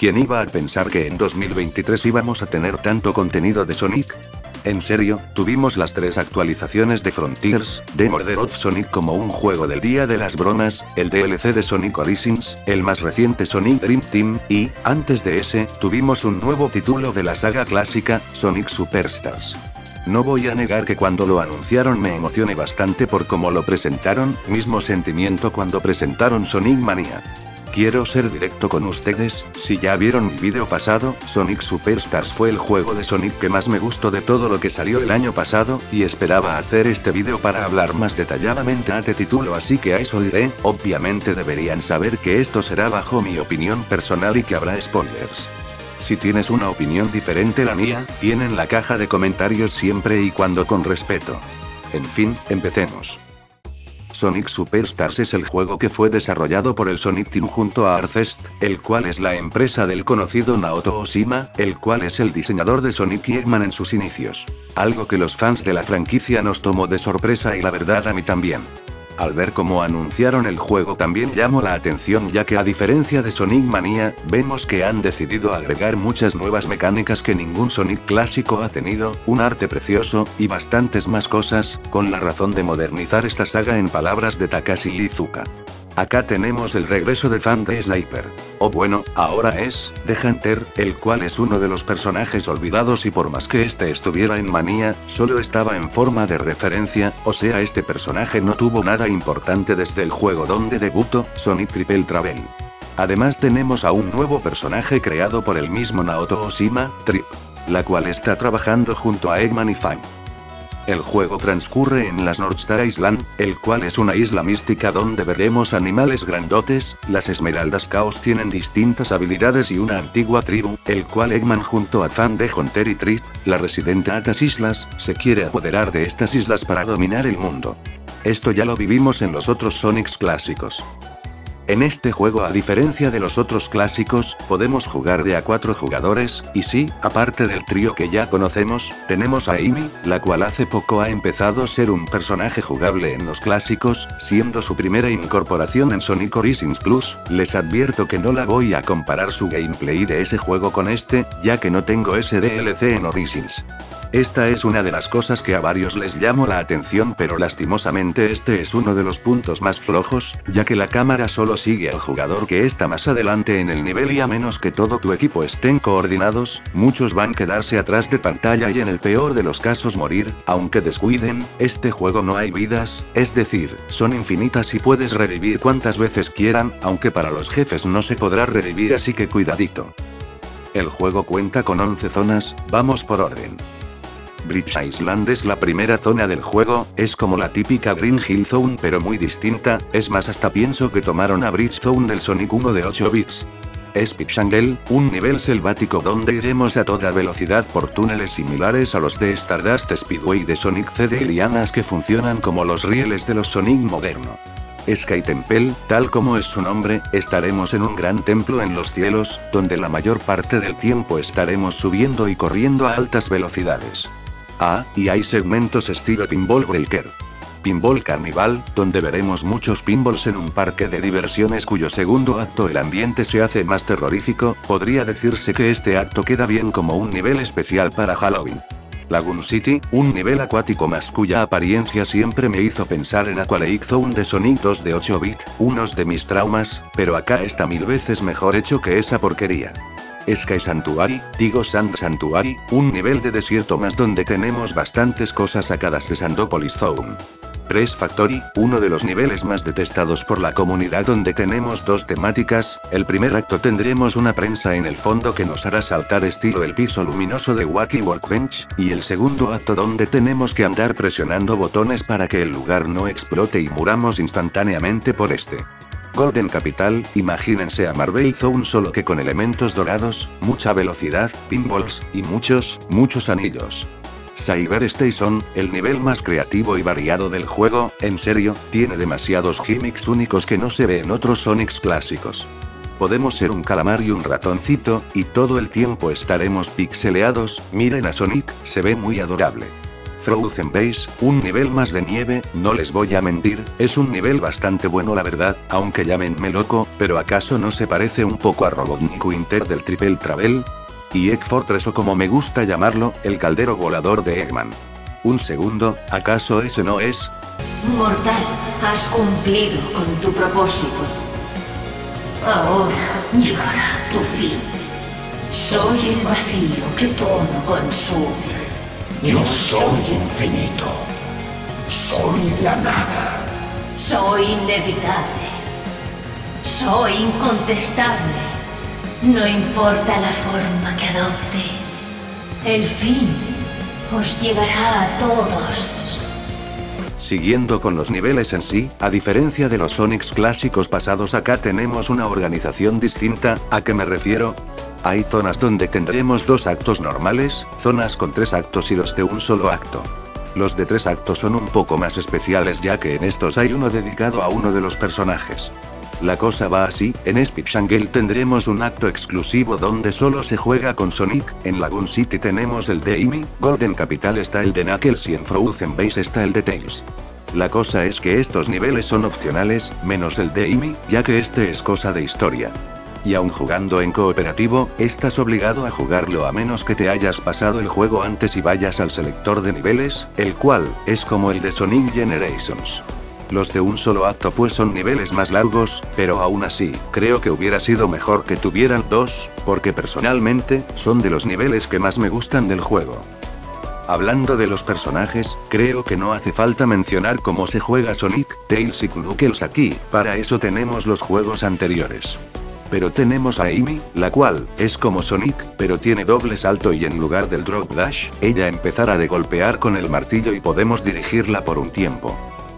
¿Quién iba a pensar que en 2023 íbamos a tener tanto contenido de Sonic? En serio, tuvimos las tres actualizaciones de Frontiers, de Murder of Sonic como un juego del día de las bromas, el DLC de Sonic Origins, el más reciente Sonic Dream Team, y, antes de ese, tuvimos un nuevo título de la saga clásica, Sonic Superstars. No voy a negar que cuando lo anunciaron me emocioné bastante por cómo lo presentaron, mismo sentimiento cuando presentaron Sonic Mania. Quiero ser directo con ustedes, si ya vieron mi vídeo pasado, Sonic Superstars fue el juego de Sonic que más me gustó de todo lo que salió el año pasado, y esperaba hacer este vídeo para hablar más detalladamente a este título así que a eso iré, obviamente deberían saber que esto será bajo mi opinión personal y que habrá spoilers. Si tienes una opinión diferente la mía, tiene en la caja de comentarios siempre y cuando con respeto. En fin, empecemos. Sonic Superstars es el juego que fue desarrollado por el Sonic Team junto a Artfest, el cual es la empresa del conocido Naoto Oshima, el cual es el diseñador de Sonic y Eggman en sus inicios. Algo que los fans de la franquicia nos tomó de sorpresa y la verdad a mí también. Al ver cómo anunciaron el juego también llamó la atención ya que a diferencia de Sonic Mania, vemos que han decidido agregar muchas nuevas mecánicas que ningún Sonic clásico ha tenido, un arte precioso, y bastantes más cosas, con la razón de modernizar esta saga en palabras de Takashi Izuka. Acá tenemos el regreso de fan de Sniper. O bueno, ahora es, The Hunter, el cual es uno de los personajes olvidados y por más que este estuviera en manía, solo estaba en forma de referencia, o sea este personaje no tuvo nada importante desde el juego donde debutó, Sonic Triple Travel. Además tenemos a un nuevo personaje creado por el mismo Naoto Oshima, Trip. La cual está trabajando junto a Eggman y Fang. El juego transcurre en las Northstar Island, el cual es una isla mística donde veremos animales grandotes, las Esmeraldas Chaos tienen distintas habilidades y una antigua tribu, el cual Eggman junto a Fan de Hunter y Trip, la residente a estas islas, se quiere apoderar de estas islas para dominar el mundo. Esto ya lo vivimos en los otros Sonics clásicos. En este juego a diferencia de los otros clásicos, podemos jugar de a cuatro jugadores, y sí, aparte del trío que ya conocemos, tenemos a Amy, la cual hace poco ha empezado a ser un personaje jugable en los clásicos, siendo su primera incorporación en Sonic Origins Plus, les advierto que no la voy a comparar su gameplay de ese juego con este, ya que no tengo ese DLC en Origins. Esta es una de las cosas que a varios les llamó la atención pero lastimosamente este es uno de los puntos más flojos, ya que la cámara solo sigue al jugador que está más adelante en el nivel y a menos que todo tu equipo estén coordinados, muchos van a quedarse atrás de pantalla y en el peor de los casos morir, aunque descuiden, este juego no hay vidas, es decir, son infinitas y puedes revivir cuantas veces quieran, aunque para los jefes no se podrá revivir así que cuidadito. El juego cuenta con 11 zonas, vamos por orden. Bridge Island es la primera zona del juego, es como la típica Green Hill Zone pero muy distinta, es más hasta pienso que tomaron a Bridge Zone del Sonic 1 de 8 bits. Es Jungle, un nivel selvático donde iremos a toda velocidad por túneles similares a los de Stardust Speedway de Sonic CD y lianas que funcionan como los rieles de los Sonic moderno. Sky Temple, tal como es su nombre, estaremos en un gran templo en los cielos, donde la mayor parte del tiempo estaremos subiendo y corriendo a altas velocidades. Ah, y hay segmentos estilo Pinball Breaker. Pinball Carnival, donde veremos muchos pinballs en un parque de diversiones cuyo segundo acto el ambiente se hace más terrorífico, podría decirse que este acto queda bien como un nivel especial para Halloween. Lagoon City, un nivel acuático más cuya apariencia siempre me hizo pensar en Aqualake Zone de Sonic 2 de 8 bit, unos de mis traumas, pero acá está mil veces mejor hecho que esa porquería. Sky Sanctuary, digo Sand Sanctuary, un nivel de desierto más donde tenemos bastantes cosas sacadas de Sandopolis Zone. Press Factory, uno de los niveles más detestados por la comunidad donde tenemos dos temáticas, el primer acto tendremos una prensa en el fondo que nos hará saltar estilo el piso luminoso de Wacky Workbench, y el segundo acto donde tenemos que andar presionando botones para que el lugar no explote y muramos instantáneamente por este. Golden Capital, imagínense a Marvel Zone solo que con elementos dorados, mucha velocidad, pinballs, y muchos, muchos anillos. Cyber Station, el nivel más creativo y variado del juego, en serio, tiene demasiados gimmicks únicos que no se ve en otros Sonics clásicos. Podemos ser un calamar y un ratoncito, y todo el tiempo estaremos pixeleados, miren a Sonic, se ve muy adorable. Frozen Base, un nivel más de nieve, no les voy a mentir, es un nivel bastante bueno la verdad, aunque llámenme loco, pero ¿acaso no se parece un poco a Robotnik Winter del Triple Travel? Y Egg Fortress o como me gusta llamarlo, el caldero volador de Eggman. Un segundo, ¿acaso ese no es? Mortal, has cumplido con tu propósito. Ahora llegará tu fin. Soy el vacío que todo consume. Yo soy infinito. Soy la nada. Soy inevitable. Soy incontestable. No importa la forma que adopte. El fin os llegará a todos. Siguiendo con los niveles en sí, a diferencia de los Sonics clásicos pasados acá tenemos una organización distinta, ¿a qué me refiero? Hay zonas donde tendremos dos actos normales, zonas con tres actos y los de un solo acto. Los de tres actos son un poco más especiales ya que en estos hay uno dedicado a uno de los personajes. La cosa va así, en Jungle tendremos un acto exclusivo donde solo se juega con Sonic, en Lagoon City tenemos el de Amy, Golden Capital está el de Knuckles y en Frozen Base está el de Tails. La cosa es que estos niveles son opcionales, menos el de Amy, ya que este es cosa de historia. Y aun jugando en cooperativo, estás obligado a jugarlo a menos que te hayas pasado el juego antes y vayas al selector de niveles, el cual, es como el de Sonic Generations. Los de un solo acto pues son niveles más largos, pero aún así, creo que hubiera sido mejor que tuvieran dos, porque personalmente, son de los niveles que más me gustan del juego. Hablando de los personajes, creo que no hace falta mencionar cómo se juega Sonic, Tails y Knuckles aquí, para eso tenemos los juegos anteriores. Pero tenemos a Amy, la cual, es como Sonic, pero tiene doble salto y en lugar del drop dash, ella empezará de golpear con el martillo y podemos dirigirla por un tiempo.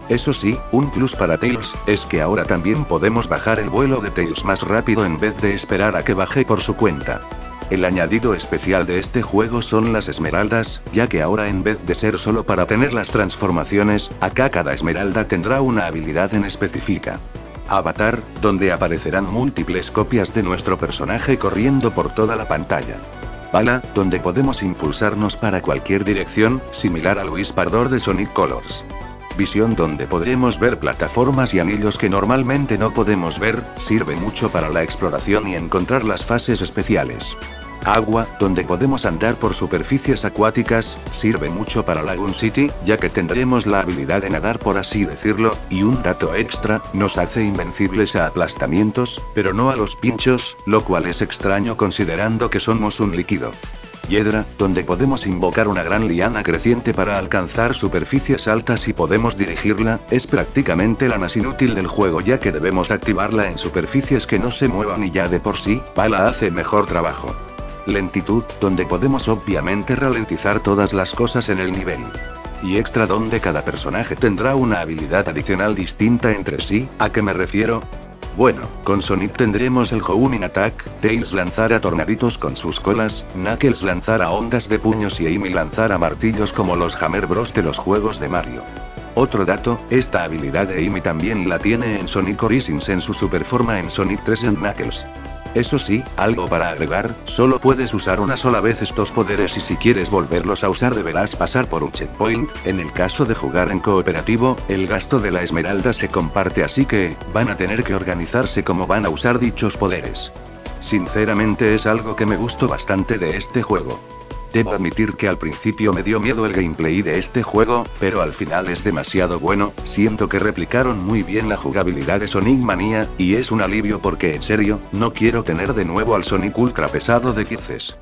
Eso sí, un plus para Tails, es que ahora también podemos bajar el vuelo de Tails más rápido en vez de esperar a que baje por su cuenta. El añadido especial de este juego son las esmeraldas, ya que ahora en vez de ser solo para tener las transformaciones, acá cada esmeralda tendrá una habilidad en específica. Avatar, donde aparecerán múltiples copias de nuestro personaje corriendo por toda la pantalla. Bala, donde podemos impulsarnos para cualquier dirección, similar al Whisperador de Sonic Colors. Visión donde podremos ver plataformas y anillos que normalmente no podemos ver, sirve mucho para la exploración y encontrar las fases especiales. Agua, donde podemos andar por superficies acuáticas, sirve mucho para Lagoon City, ya que tendremos la habilidad de nadar por así decirlo, y un dato extra, nos hace invencibles a aplastamientos, pero no a los pinchos, lo cual es extraño considerando que somos un líquido. Hiedra, donde podemos invocar una gran liana creciente para alcanzar superficies altas y podemos dirigirla, es prácticamente la más inútil del juego ya que debemos activarla en superficies que no se muevan y ya de por sí, Pala hace mejor trabajo. Lentitud, donde podemos obviamente ralentizar todas las cosas en el nivel. Y extra donde cada personaje tendrá una habilidad adicional distinta entre sí, ¿a qué me refiero? Bueno, con Sonic tendremos el Howling Attack, Tails lanzará tornaditos con sus colas, Knuckles lanzará ondas de puños y Amy lanzará martillos como los Hammer Bros de los juegos de Mario. Otro dato, esta habilidad de Amy también la tiene en Sonic Origins en su superforma en Sonic 3 en Knuckles. Eso sí, algo para agregar, solo puedes usar una sola vez estos poderes y si quieres volverlos a usar deberás pasar por un checkpoint, en el caso de jugar en cooperativo, el gasto de la esmeralda se comparte así que, van a tener que organizarse como van a usar dichos poderes. Sinceramente es algo que me gustó bastante de este juego. Debo admitir que al principio me dio miedo el gameplay de este juego, pero al final es demasiado bueno, siento que replicaron muy bien la jugabilidad de Sonic Mania, y es un alivio porque en serio, no quiero tener de nuevo al Sonic ultra pesado de Kices.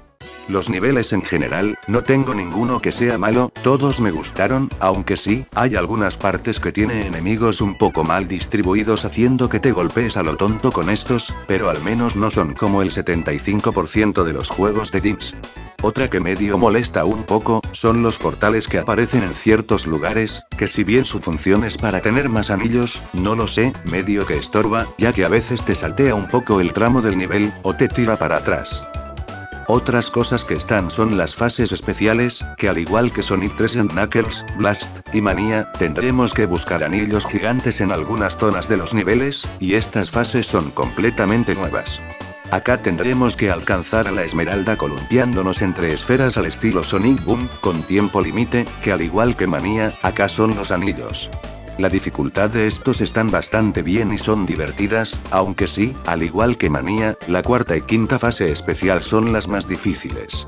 Los niveles en general, no tengo ninguno que sea malo, todos me gustaron, aunque sí, hay algunas partes que tiene enemigos un poco mal distribuidos haciendo que te golpees a lo tonto con estos, pero al menos no son como el 75% de los juegos de Teams. Otra que medio molesta un poco, son los portales que aparecen en ciertos lugares, que si bien su función es para tener más anillos, no lo sé, medio que estorba, ya que a veces te saltea un poco el tramo del nivel, o te tira para atrás. Otras cosas que están son las fases especiales, que al igual que Sonic 3 en Knuckles, Blast, y Manía, tendremos que buscar anillos gigantes en algunas zonas de los niveles, y estas fases son completamente nuevas. Acá tendremos que alcanzar a la esmeralda columpiándonos entre esferas al estilo Sonic Boom, con tiempo límite, que al igual que Manía, acá son los anillos. La dificultad de estos están bastante bien y son divertidas, aunque sí, al igual que Manía, la cuarta y quinta fase especial son las más difíciles.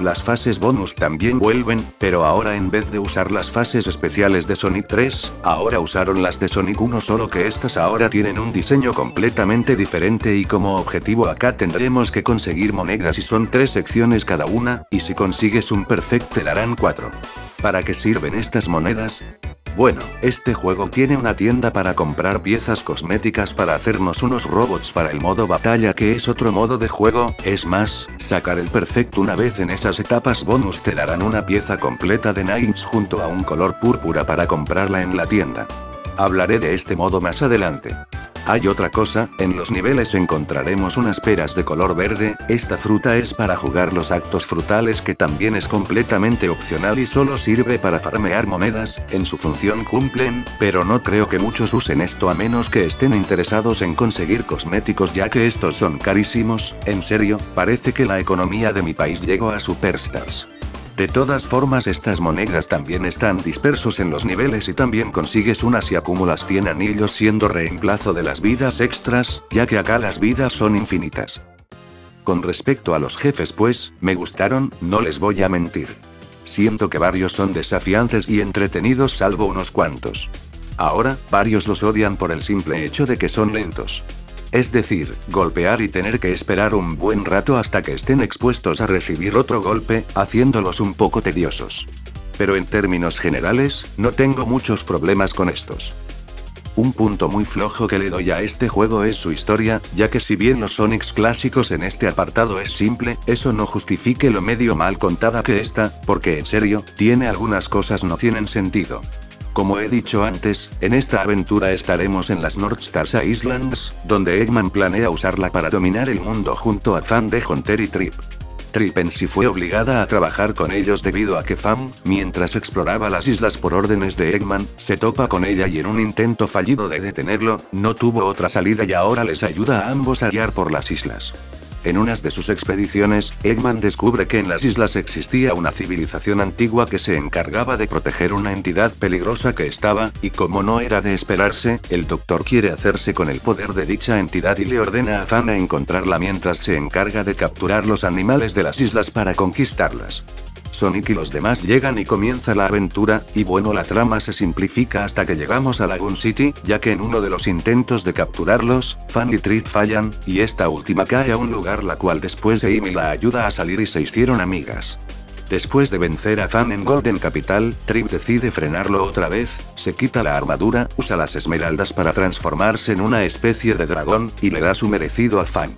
Las fases bonus también vuelven, pero ahora en vez de usar las fases especiales de Sonic 3, ahora usaron las de Sonic 1 solo que estas ahora tienen un diseño completamente diferente y como objetivo acá tendremos que conseguir monedas y son tres secciones cada una, y si consigues un perfect te darán 4. ¿Para qué sirven estas monedas? Bueno, este juego tiene una tienda para comprar piezas cosméticas para hacernos unos robots para el modo batalla que es otro modo de juego, es más, sacar el perfecto una vez en esas etapas bonus te darán una pieza completa de Nines junto a un color púrpura para comprarla en la tienda. Hablaré de este modo más adelante. Hay otra cosa, en los niveles encontraremos unas peras de color verde, esta fruta es para jugar los actos frutales que también es completamente opcional y solo sirve para farmear monedas, en su función cumplen, pero no creo que muchos usen esto a menos que estén interesados en conseguir cosméticos ya que estos son carísimos, en serio, parece que la economía de mi país llegó a superstars. De todas formas estas monedas también están dispersos en los niveles y también consigues unas y acumulas 100 anillos siendo reemplazo de las vidas extras, ya que acá las vidas son infinitas. Con respecto a los jefes pues, me gustaron, no les voy a mentir. Siento que varios son desafiantes y entretenidos salvo unos cuantos. Ahora, varios los odian por el simple hecho de que son lentos. Es decir, golpear y tener que esperar un buen rato hasta que estén expuestos a recibir otro golpe, haciéndolos un poco tediosos. Pero en términos generales, no tengo muchos problemas con estos. Un punto muy flojo que le doy a este juego es su historia, ya que si bien los Sonics clásicos en este apartado es simple, eso no justifique lo medio mal contada que está, porque en serio, tiene algunas cosas no tienen sentido. Como he dicho antes, en esta aventura estaremos en las North Stars Islands, donde Eggman planea usarla para dominar el mundo junto a Fan de Hunter y Trip. Trip en sí fue obligada a trabajar con ellos debido a que Fan, mientras exploraba las islas por órdenes de Eggman, se topa con ella y en un intento fallido de detenerlo, no tuvo otra salida y ahora les ayuda a ambos a guiar por las islas. En unas de sus expediciones, Eggman descubre que en las islas existía una civilización antigua que se encargaba de proteger una entidad peligrosa que estaba, y como no era de esperarse, el doctor quiere hacerse con el poder de dicha entidad y le ordena a Fan a encontrarla mientras se encarga de capturar los animales de las islas para conquistarlas. Sonic y los demás llegan y comienza la aventura, y bueno la trama se simplifica hasta que llegamos a Lagoon City, ya que en uno de los intentos de capturarlos, Fan y Trip fallan, y esta última cae a un lugar la cual después Amy la ayuda a salir y se hicieron amigas. Después de vencer a Fan en Golden Capital, Trip decide frenarlo otra vez, se quita la armadura, usa las esmeraldas para transformarse en una especie de dragón, y le da su merecido a Fan.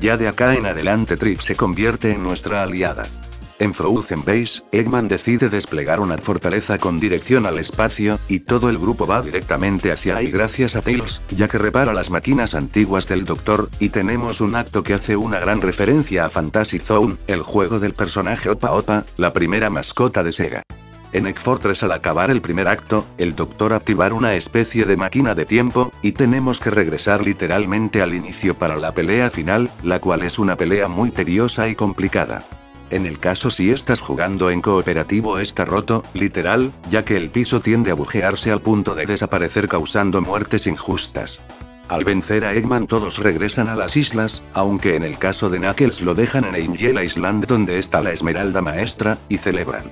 Ya de acá en adelante Trip se convierte en nuestra aliada. En Frozen Base, Eggman decide desplegar una fortaleza con dirección al espacio, y todo el grupo va directamente hacia ahí gracias a Tails, ya que repara las máquinas antiguas del Doctor, y tenemos un acto que hace una gran referencia a Fantasy Zone, el juego del personaje Opa Opa, la primera mascota de Sega. En Egg Fortress al acabar el primer acto, el Doctor activar una especie de máquina de tiempo, y tenemos que regresar literalmente al inicio para la pelea final, la cual es una pelea muy tediosa y complicada. En el caso si estás jugando en cooperativo está roto, literal, ya que el piso tiende a bujearse al punto de desaparecer causando muertes injustas. Al vencer a Eggman todos regresan a las islas, aunque en el caso de Knuckles lo dejan en Angel Island donde está la Esmeralda Maestra, y celebran.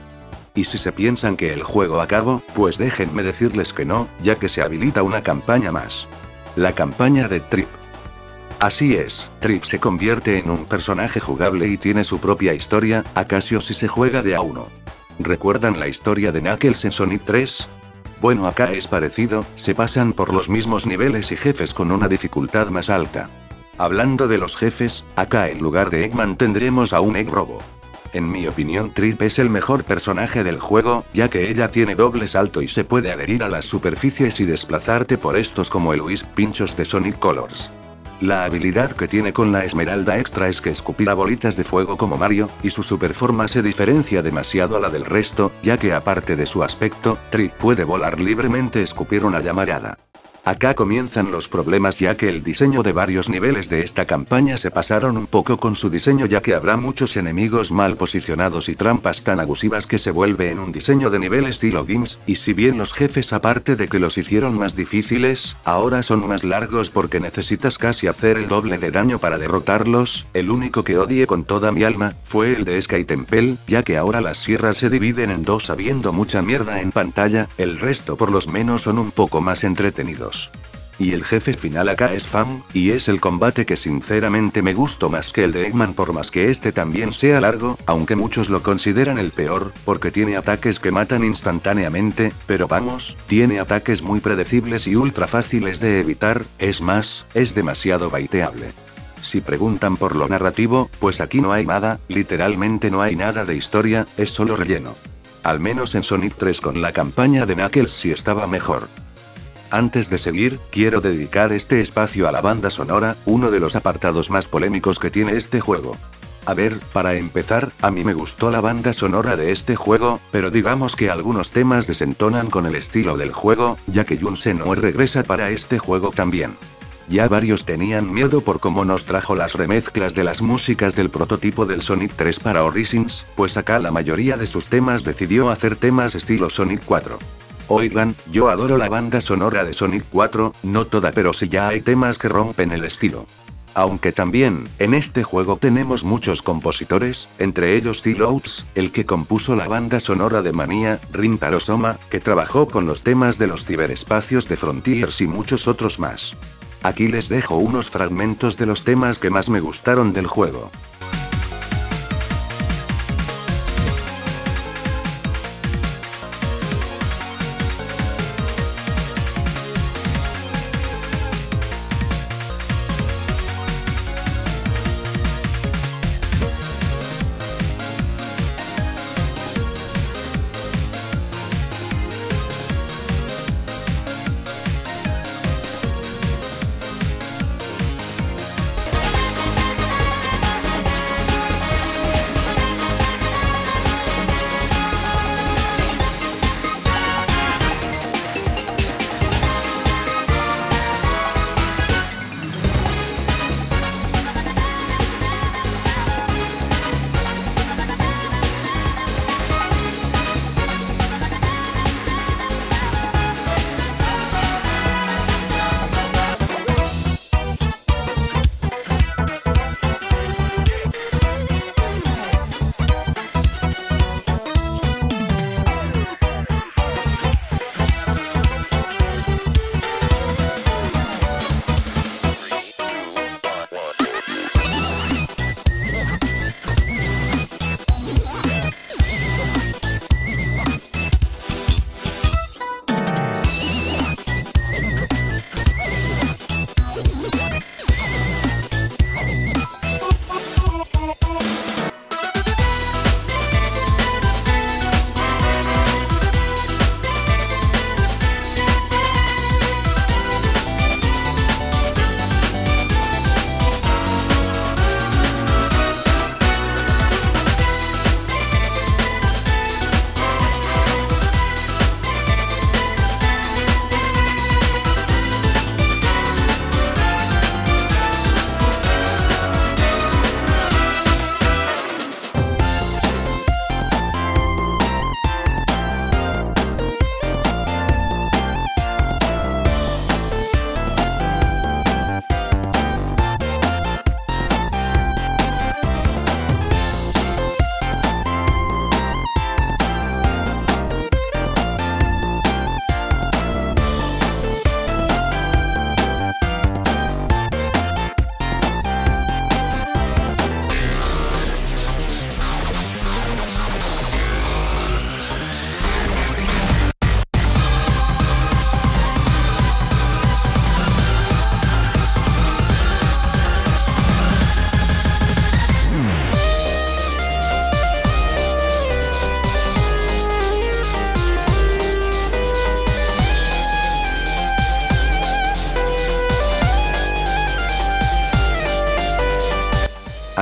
Y si se piensan que el juego acabó, pues déjenme decirles que no, ya que se habilita una campaña más. La campaña de Trip. Así es, Trip se convierte en un personaje jugable y tiene su propia historia, acaso si se juega de a uno. ¿Recuerdan la historia de Knuckles en Sonic 3? Bueno acá es parecido, se pasan por los mismos niveles y jefes con una dificultad más alta. Hablando de los jefes, acá en lugar de Eggman tendremos a un Egg Robo. En mi opinión Trip es el mejor personaje del juego, ya que ella tiene doble salto y se puede adherir a las superficies y desplazarte por estos como el Luis Pinchos de Sonic Colors. La habilidad que tiene con la esmeralda extra es que escupirá bolitas de fuego como Mario, y su superforma se diferencia demasiado a la del resto, ya que aparte de su aspecto, Trip puede volar libremente escupir una llamarada. Acá comienzan los problemas ya que el diseño de varios niveles de esta campaña se pasaron un poco con su diseño ya que habrá muchos enemigos mal posicionados y trampas tan abusivas que se vuelve en un diseño de nivel estilo Games, y si bien los jefes aparte de que los hicieron más difíciles, ahora son más largos porque necesitas casi hacer el doble de daño para derrotarlos, el único que odié con toda mi alma, fue el de Sky Temple, ya que ahora las sierras se dividen en dos habiendo mucha mierda en pantalla, el resto por lo menos son un poco más entretenidos. Y el jefe final acá es Fam, y es el combate que sinceramente me gustó más que el de Eggman por más que este también sea largo, aunque muchos lo consideran el peor, porque tiene ataques que matan instantáneamente, pero vamos, tiene ataques muy predecibles y ultra fáciles de evitar, es más, es demasiado baiteable. Si preguntan por lo narrativo, pues aquí no hay nada, literalmente no hay nada de historia, es solo relleno. Al menos en Sonic 3 con la campaña de Knuckles sí estaba mejor. Antes de seguir, quiero dedicar este espacio a la banda sonora, uno de los apartados más polémicos que tiene este juego. A ver, para empezar, a mí me gustó la banda sonora de este juego, pero digamos que algunos temas desentonan con el estilo del juego, ya que Jun Senue regresa para este juego también. Ya varios tenían miedo por cómo nos trajo las remezclas de las músicas del prototipo del Sonic 3 para Origins, pues acá la mayoría de sus temas decidió hacer temas estilo Sonic 4. Oigan, yo adoro la banda sonora de Sonic 4, no toda pero sí ya hay temas que rompen el estilo. Aunque también, en este juego tenemos muchos compositores, entre ellos T. Oates, el que compuso la banda sonora de Manía, Rin Soma, que trabajó con los temas de los ciberespacios de Frontiers y muchos otros más. Aquí les dejo unos fragmentos de los temas que más me gustaron del juego.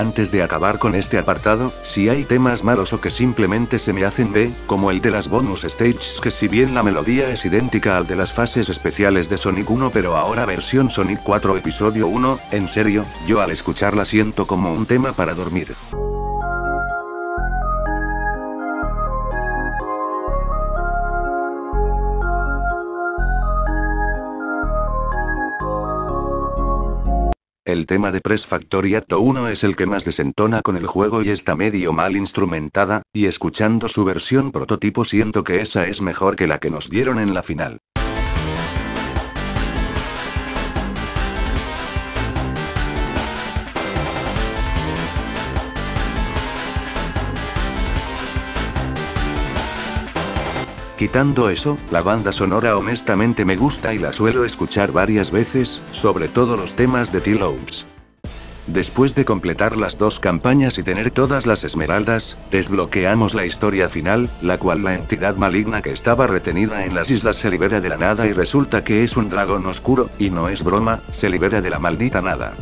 Antes de acabar con este apartado, si hay temas malos o que simplemente se me hacen B, como el de las bonus stages que si bien la melodía es idéntica al de las fases especiales de Sonic 1 pero ahora versión Sonic 4 episodio 1, en serio, yo al escucharla siento como un tema para dormir. El tema de Press Factory Act 1 es el que más desentona con el juego y está medio mal instrumentada, y escuchando su versión prototipo siento que esa es mejor que la que nos dieron en la final. Quitando eso, la banda sonora honestamente me gusta y la suelo escuchar varias veces, sobre todo los temas de T-Lopes. Después de completar las dos campañas y tener todas las esmeraldas, desbloqueamos la historia final, la cual la entidad maligna que estaba retenida en las islas se libera de la nada y resulta que es un dragón oscuro, y no es broma, se libera de la maldita nada.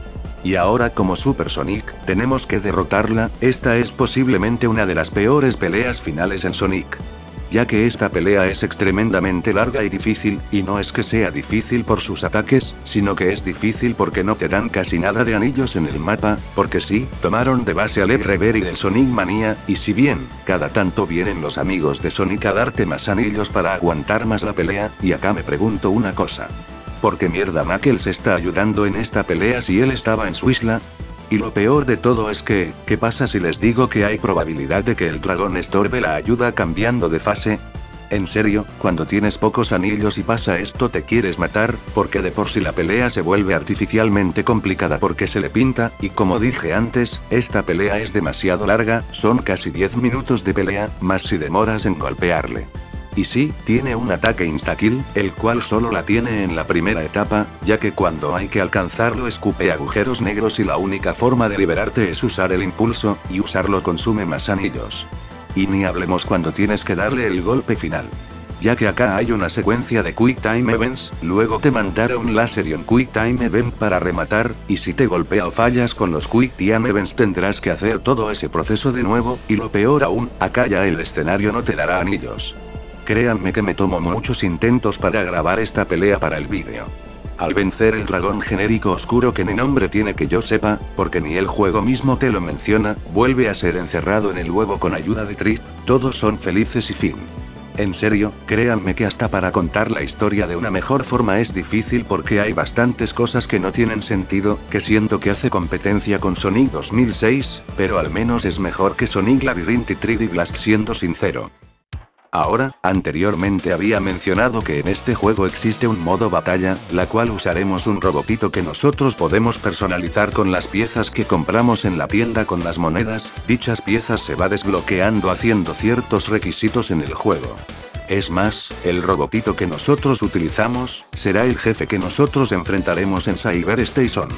Y ahora como Super Sonic, tenemos que derrotarla, esta es posiblemente una de las peores peleas finales en Sonic ya que esta pelea es extremadamente larga y difícil, y no es que sea difícil por sus ataques, sino que es difícil porque no te dan casi nada de anillos en el mapa, porque sí, tomaron de base al Rever y del Sonic Mania, y si bien, cada tanto vienen los amigos de Sonic a darte más anillos para aguantar más la pelea, y acá me pregunto una cosa. ¿Por qué mierda Knuckles está ayudando en esta pelea si él estaba en su isla? Y lo peor de todo es que, ¿qué pasa si les digo que hay probabilidad de que el dragón estorbe la ayuda cambiando de fase? En serio, cuando tienes pocos anillos y pasa esto te quieres matar, porque de por sí la pelea se vuelve artificialmente complicada porque se le pinta, y como dije antes, esta pelea es demasiado larga, son casi 10 minutos de pelea, más si demoras en golpearle. Y sí, tiene un ataque insta-kill, el cual solo la tiene en la primera etapa, ya que cuando hay que alcanzarlo escupe agujeros negros y la única forma de liberarte es usar el impulso, y usarlo consume más anillos. Y ni hablemos cuando tienes que darle el golpe final. Ya que acá hay una secuencia de Quick Time Events, luego te mandaron láser y un Quick Time Event para rematar, y si te golpea o fallas con los Quick Time Events tendrás que hacer todo ese proceso de nuevo, y lo peor aún, acá ya el escenario no te dará anillos. Créanme que me tomo muchos intentos para grabar esta pelea para el vídeo. Al vencer el dragón genérico oscuro que ni nombre tiene que yo sepa, porque ni el juego mismo te lo menciona, vuelve a ser encerrado en el huevo con ayuda de Trip, todos son felices y fin. En serio, créanme que hasta para contar la historia de una mejor forma es difícil porque hay bastantes cosas que no tienen sentido, que siento que hace competencia con Sonic 2006, pero al menos es mejor que Sonic Labyrinth y 3D Blast siendo sincero. Ahora, anteriormente había mencionado que en este juego existe un modo batalla, la cual usaremos un robotito que nosotros podemos personalizar con las piezas que compramos en la tienda con las monedas, dichas piezas se va desbloqueando haciendo ciertos requisitos en el juego. Es más, el robotito que nosotros utilizamos, será el jefe que nosotros enfrentaremos en Cyber Station.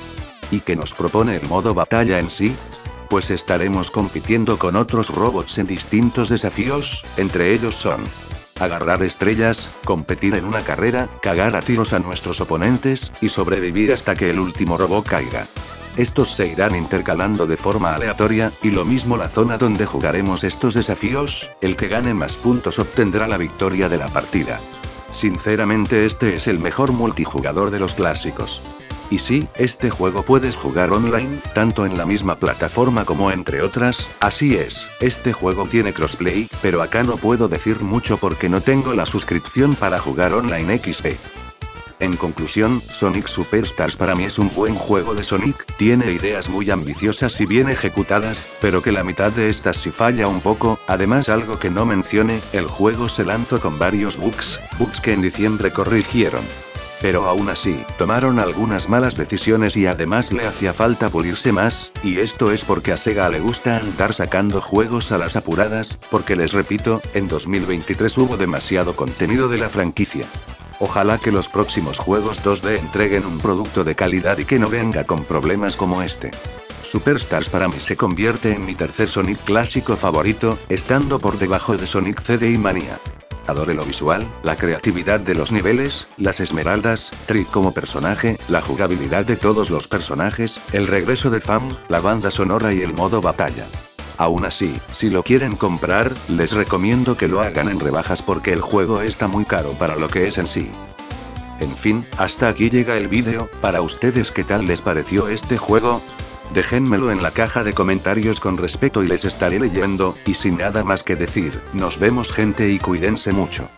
¿Y que nos propone el modo batalla en sí? Pues estaremos compitiendo con otros robots en distintos desafíos, entre ellos son agarrar estrellas, competir en una carrera, cagar a tiros a nuestros oponentes, y sobrevivir hasta que el último robot caiga. Estos se irán intercalando de forma aleatoria, y lo mismo la zona donde jugaremos estos desafíos, el que gane más puntos obtendrá la victoria de la partida. Sinceramente este es el mejor multijugador de los clásicos. Y sí, este juego puedes jugar online, tanto en la misma plataforma como entre otras, así es, este juego tiene crossplay, pero acá no puedo decir mucho porque no tengo la suscripción para jugar online XP. En conclusión, Sonic Superstars para mí es un buen juego de Sonic, tiene ideas muy ambiciosas y bien ejecutadas, pero que la mitad de estas sí falla un poco, además algo que no mencione, el juego se lanzó con varios bugs, bugs que en diciembre corrigieron. Pero aún así, tomaron algunas malas decisiones y además le hacía falta pulirse más, y esto es porque a Sega le gusta andar sacando juegos a las apuradas, porque les repito, en 2023 hubo demasiado contenido de la franquicia. Ojalá que los próximos juegos 2D entreguen un producto de calidad y que no venga con problemas como este. Superstars para mí se convierte en mi tercer Sonic clásico favorito, estando por debajo de Sonic CD y Mania. Adore lo visual, la creatividad de los niveles, las esmeraldas, Trick como personaje, la jugabilidad de todos los personajes, el regreso de Fam, la banda sonora y el modo batalla. Aún así, si lo quieren comprar, les recomiendo que lo hagan en rebajas porque el juego está muy caro para lo que es en sí. En fin, hasta aquí llega el vídeo, para ustedes qué tal les pareció este juego, Déjenmelo en la caja de comentarios con respeto y les estaré leyendo, y sin nada más que decir, nos vemos gente y cuídense mucho.